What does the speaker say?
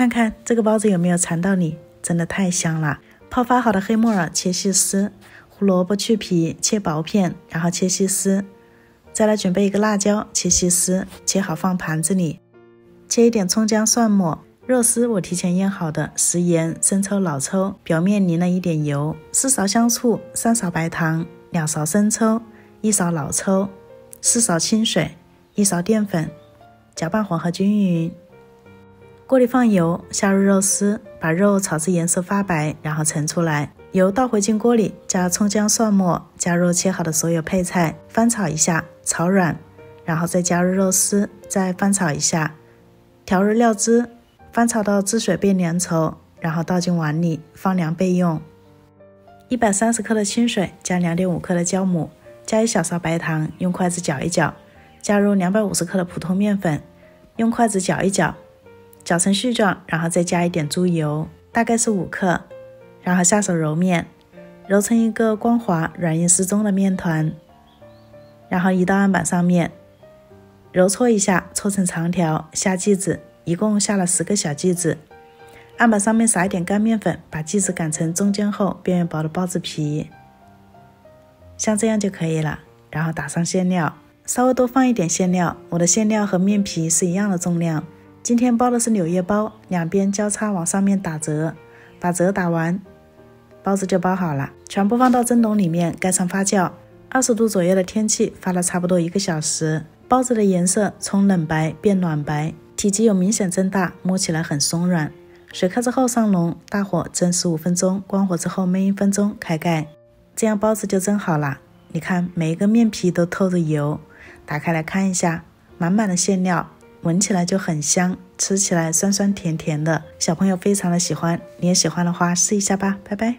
看看这个包子有没有馋到你，真的太香了。泡发好的黑木耳切细丝，胡萝卜去皮切薄片，然后切细丝。再来准备一个辣椒，切细丝，切好放盘子里。切一点葱姜蒜末，肉丝我提前腌好的，食盐、生抽、老抽，表面淋了一点油。四勺香醋，三勺白糖，两勺生抽，一勺老抽，四勺清水，一勺淀粉，搅拌混合均匀。锅里放油，下入肉丝，把肉炒至颜色发白，然后盛出来。油倒回进锅里，加葱姜蒜末，加入切好的所有配菜，翻炒一下，炒软，然后再加入肉丝，再翻炒一下，调入料汁，翻炒到汁水变粘稠，然后倒进碗里放凉备用。一百三十克的清水，加两点五克的酵母，加一小勺白糖，用筷子搅一搅，加入两百五十克的普通面粉，用筷子搅一搅。搅成絮状，然后再加一点猪油，大概是五克，然后下手揉面，揉成一个光滑、软硬适中的面团，然后移到案板上面，揉搓一下，搓成长条，下剂子，一共下了十个小剂子。案板上面撒一点干面粉，把剂子擀成中间厚、边缘薄的包子皮，像这样就可以了。然后打上馅料，稍微多放一点馅料，我的馅料和面皮是一样的重量。今天包的是柳叶包，两边交叉往上面打折，把折打完，包子就包好了。全部放到蒸笼里面，盖上发酵，二十度左右的天气发了差不多一个小时，包子的颜色从冷白变暖白，体积有明显增大，摸起来很松软。水开之后上笼，大火蒸十五分钟，关火之后焖一分钟，开盖，这样包子就蒸好了。你看每一个面皮都透着油，打开来看一下，满满的馅料。闻起来就很香，吃起来酸酸甜甜的，小朋友非常的喜欢。你也喜欢的话，试一下吧，拜拜。